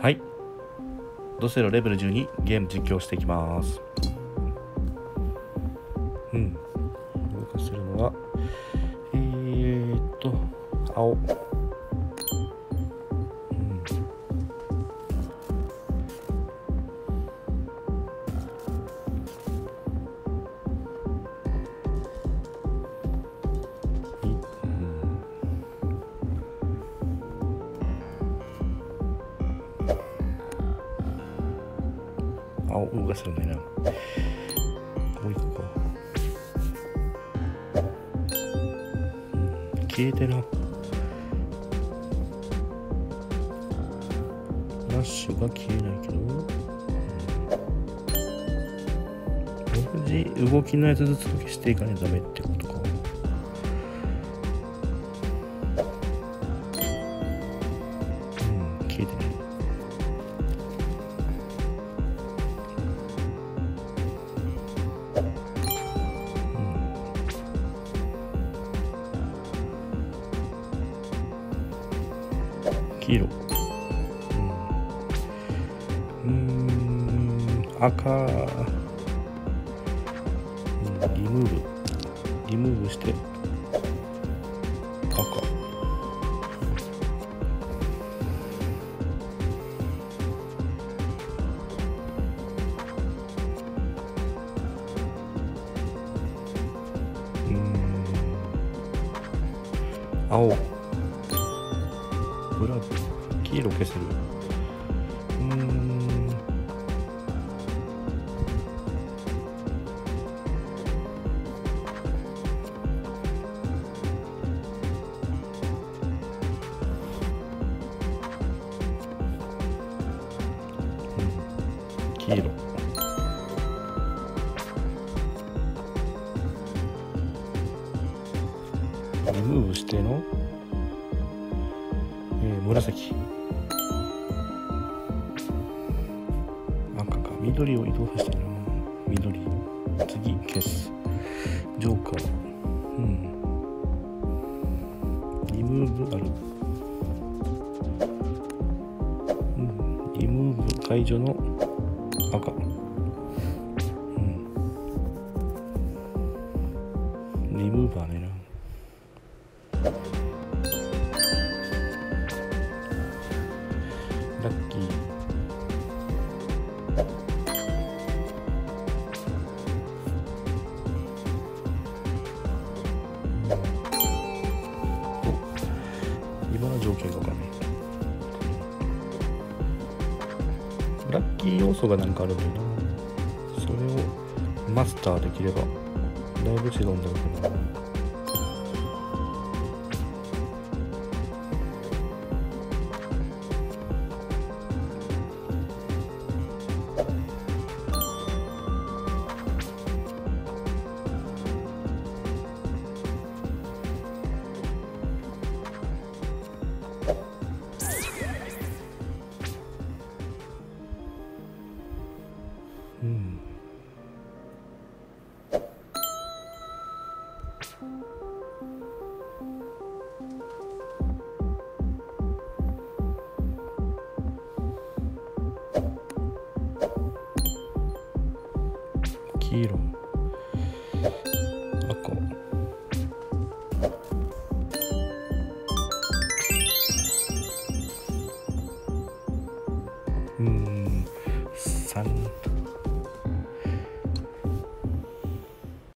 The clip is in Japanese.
はい。ドセロレベル12ゲーム実況していきます。うん。動かせるのはえー、っと青。うん青動かせるんだよな。もう一個。か消えてなラッシュが消えないけど、うん、同じ動きのやつずつ消していかないとダメってこと。黄色。うん。赤、リムーブ。リムーブして。赤。うん。青。ブラ黄色消せる。うんうん。黄色。リムーブしての、紫。赤か。緑を移動させたな。緑。次消す。ジョーカー。うん。リムーブある。うん。リムーブ。解除の今の条件がわかん。ないラッキー要素がなん。かあるのになそれをマスターできればだいぶ違うん。だろうけど黄色。赤。うん。3